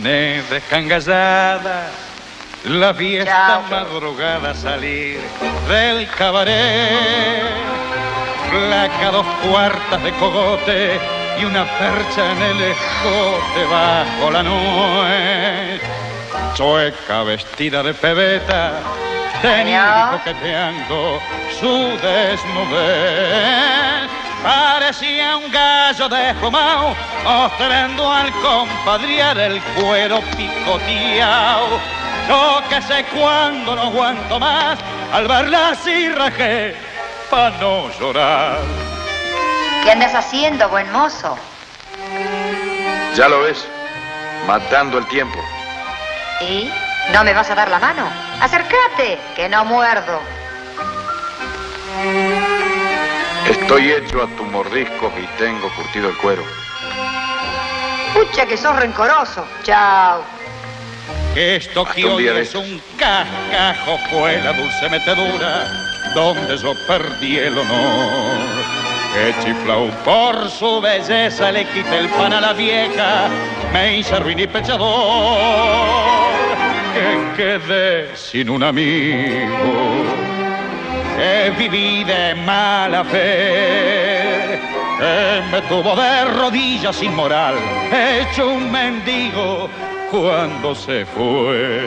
Mané descangallada, la fiesta madrugada salir del cabaret. Placa dos cuartas de cogote y una percha en el escote bajo la nuez. Chueca vestida de pebeta, tenía coqueteando su desnudez. Parecía un gallo desfumado, ostrando al compadre del cuero picoteado. Yo que sé cuándo no aguanto más, al verla así rajé, pa' no llorar. ¿Qué andas haciendo, buen mozo? Ya lo ves, matando el tiempo. ¿Y? ¿No me vas a dar la mano? Acércate, que no muerdo. Estoy hecho a tu mordisco y tengo curtido el cuero. Pucha que sos rencoroso. Chao. Esto que hoy es un cascajo fue la dulce metedura donde yo perdí el honor. Que chiflau por su belleza le quité el pan a la vieja, me hice ruin y pechador. Que quedé sin un amigo, viví de mala fe, que me tuvo de rodillas sin moral, hecho un mendigo cuando se fue.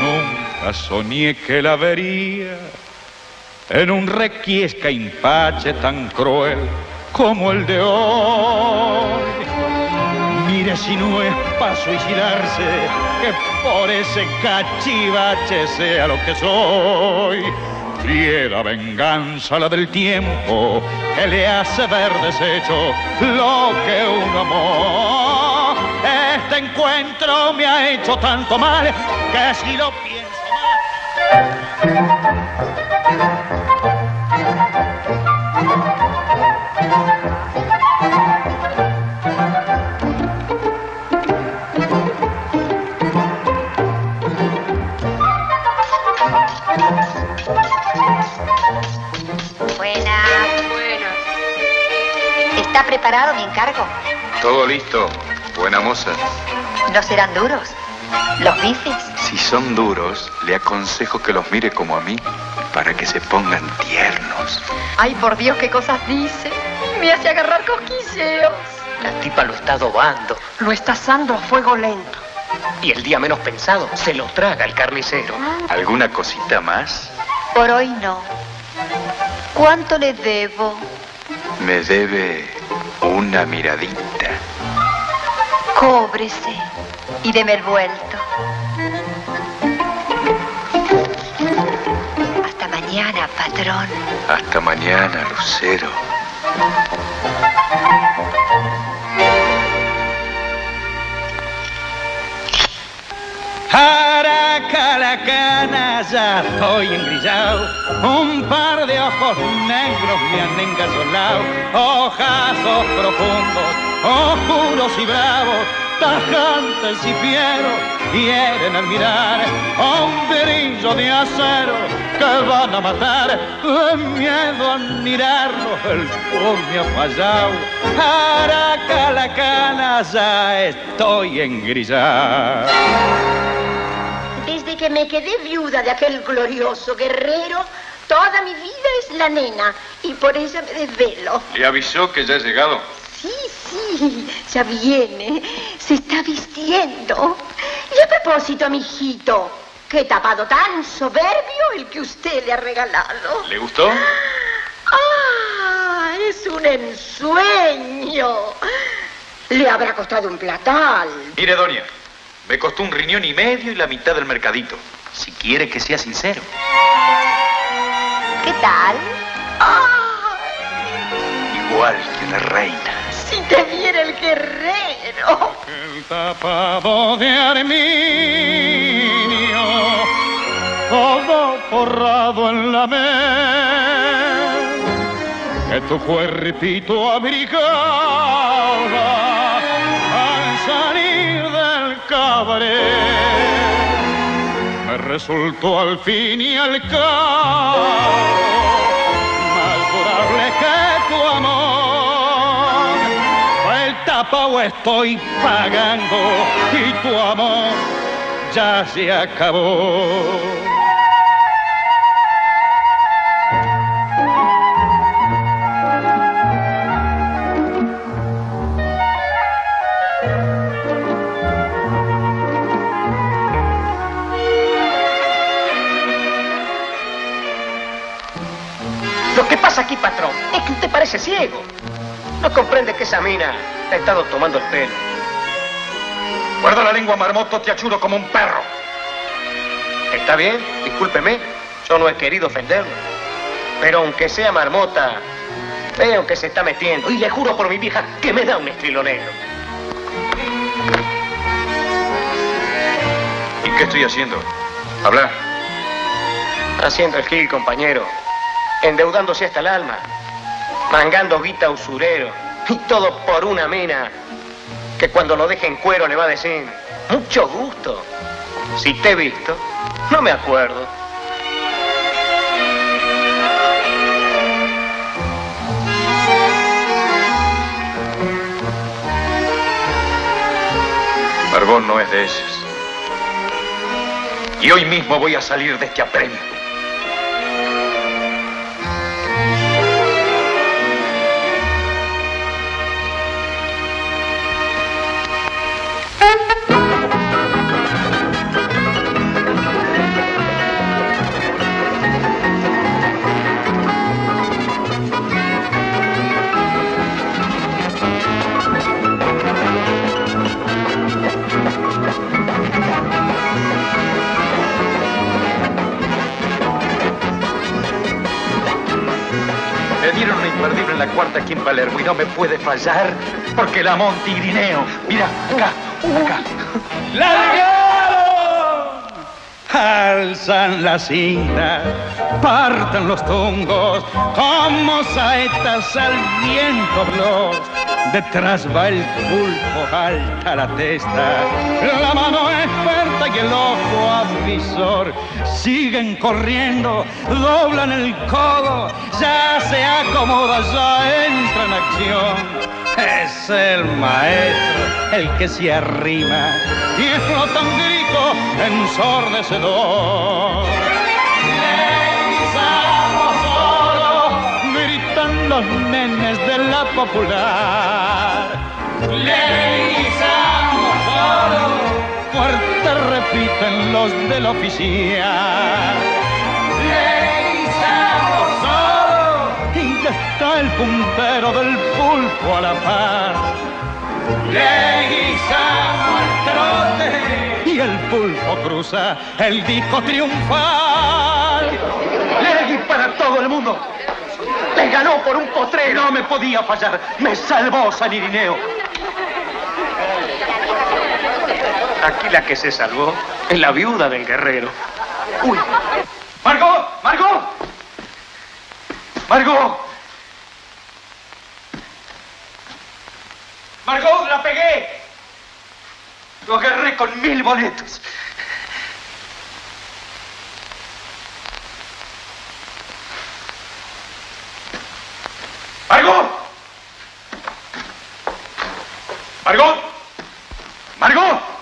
Nunca soñé que la vería en un requiesca impache tan cruel como el de hoy. Mire si no es para suicidarse, que por ese cachivache sea lo que soy. Fiera venganza la del tiempo que le hace ver deshecho lo que uno amó. Este encuentro me ha hecho tanto mal que si lo pienso más. ¿Está preparado mi encargo? Todo listo, buena moza. ¿No serán duros? ¿Los bifes? Si son duros, le aconsejo que los mire como a mí, para que se pongan tiernos. Ay, por Dios, qué cosas dice. Me hace agarrar cosquilleos. La tipa lo está adobando. Lo está asando a fuego lento. Y el día menos pensado se lo traga el carnicero. ¿Alguna cosita más? Por hoy no. ¿Cuánto le debo? Me debe una miradita. Cóbrese y deme el vuelto. Hasta mañana, patrón. Hasta mañana, Lucero. La cana, ya estoy engrillado. Un par de ojos negros me han engasolado. Ojazos profundos, oscuros y bravos, tajantes y fieros, quieren admirar a un brillo de acero que van a matar. De miedo a mirarlo, el me ha fallado. Araca la cana, ya estoy engrillado. Desde que me quedé viuda de aquel glorioso guerrero, toda mi vida es la nena y por ella me desvelo. ¿Le avisó que ya ha llegado? Sí, sí, ya viene, se está vistiendo. Y a propósito, mijito, qué tapado tan soberbio el que usted le ha regalado. ¿Le gustó? ¡Ah! Es un ensueño. Le habrá costado un platal. Mire, doña, me costó un riñón y medio y la mitad del mercadito. Si quiere que sea sincero. ¿Qué tal? Igual que una reina. Si te viera el guerrero. El tapado de arminio, todo forrado en la mes, que tu cuerpito abrigaba al salir del me resultó al fin y al cabo más durable que tu amor. El tapado pago estoy pagando y tu amor ya se acabó. Pasa aquí, patrón, es que usted parece ciego. No comprende que esa mina ha estado tomando el pelo. Guarda la lengua, marmoto, te achudo como un perro. Está bien, discúlpeme, yo no he querido ofenderlo. Pero aunque sea marmota, veo que se está metiendo. Y le juro por mi vieja que me da un estrilo negro. ¿Y qué estoy haciendo? Hablar. Haciendo el gil, compañero. Endeudándose hasta el alma. Mangando guita usurero. Y todo por una mina que cuando lo deje en cuero le va a decir, mucho gusto. Si te he visto, no me acuerdo. Barbón no es de esos. Y hoy mismo voy a salir de este apremio. Puede fallar porque la Montigrineo. Mira, acá, acá. ¡Largado! Alzan las cintas, partan los tungos, como saetas al viento veloz. Detrás va el pulpo, alta la testa, la mano experta y el ojo avisor. Siguen corriendo, doblan el codo, ya se acomoda, ya entra en acción. Es el maestro el que se arrima y explota un grito ensordecedor. Estamos solo, gritan los nenes de la popular. Leguizamo solo, fuerte repiten los del oficial. Leguizamo solo, y ya está el puntero del pulpo a la par. Le guisamos al trote y el pulpo cruza el disco triunfal. Legui para todo el mundo. Le ganó por un potrero. No me podía fallar, me salvó San Irineo. Aquí la que se salvó es la viuda del guerrero. Uy, ¡Margot! ¡Margot! ¡Margot! ¡Margot, la pegué! Lo agarré con mil boletos. ¡Margot! ¡Margot! ¡Margot!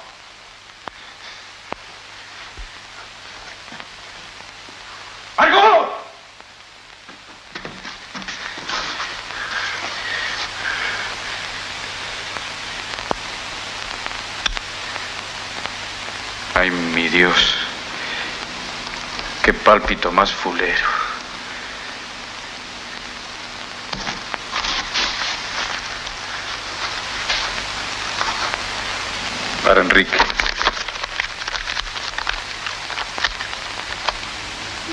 Ay, mi Dios. Qué pálpito más fulero. Para Enrique.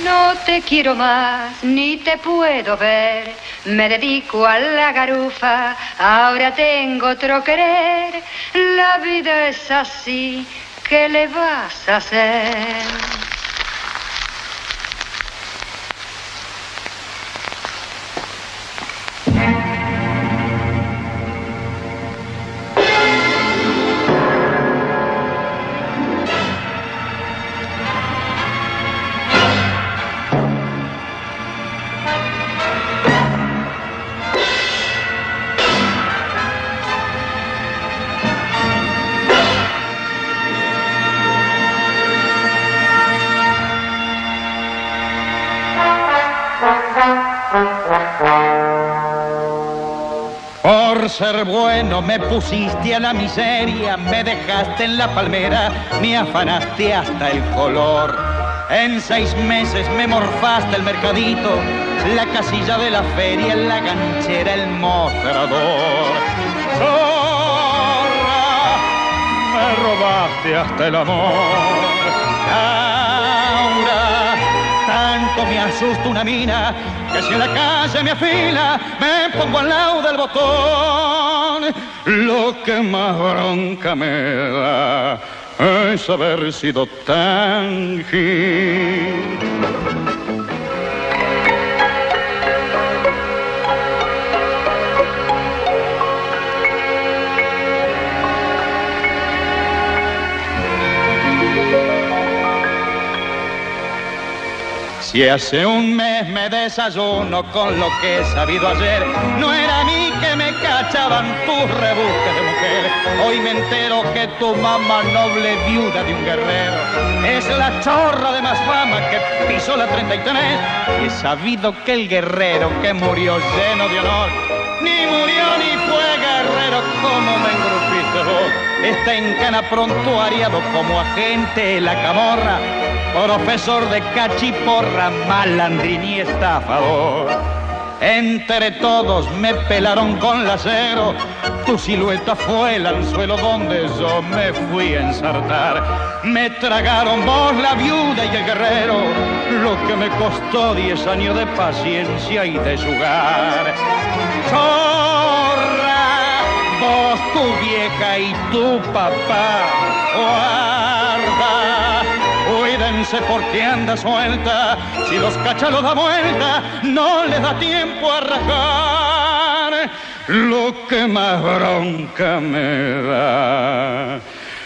No te quiero más, ni te puedo ver. Me dedico a la garufa, ahora tengo otro querer. La vida es así, ¿qué le vas a ser bueno me pusiste a la miseria, me dejaste en la palmera, me afanaste hasta el color. En seis meses me morfaste el mercadito, la casilla de la feria, la ganchera, el mostrador. Zorra, me robaste hasta el amor. Me asusta una mina que si en la calle me afila, me pongo al lado del botón. Lo que más bronca me da es haber sido tan gil. Si hace un mes me desayuno con lo que he sabido ayer, no era a mí que me cachaban tus rebusques de mujer. Hoy me entero que tu mamá, noble viuda de un guerrero, es la chorra de más fama que pisó la 33. Y he sabido que el guerrero que murió lleno de honor, ni murió ni fue guerrero como me engrupiste vos. Está en cana prontuariado como agente la camorra profesor de cachiporra, malandrín y estafador. Entre todos me pelaron con lacero, tu silueta fue el anzuelo donde yo me fui a ensartar. Me tragaron vos la viuda y el guerrero, lo que me costó diez años de paciencia y de jugar. Vos, tu vieja y tu papá, cuídense porque anda suelta. Si los cachalos da vuelta, no le da tiempo a rajar. Lo que más bronca me da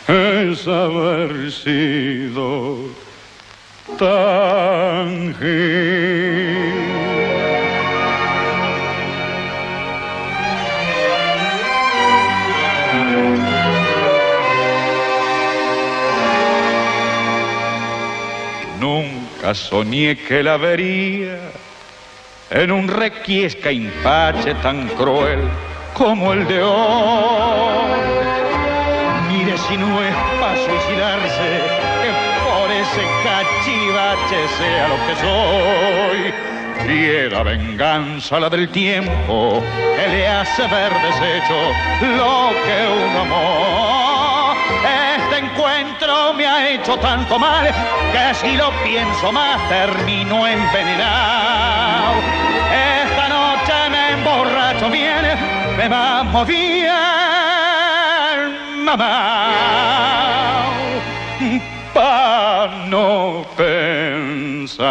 es haber sido tan gil. Soñé que la vería en un requiesca impache tan cruel como el de hoy. Mire si no es para suicidarse, que por ese cachivache sea lo que soy. Fiera venganza la del tiempo que le hace ver deshecho lo que un amor. Este me ha hecho tanto mal que si lo pienso más termino envenenado. Esta noche me emborracho bien, me vamos bien, mamá, pa' no pensar.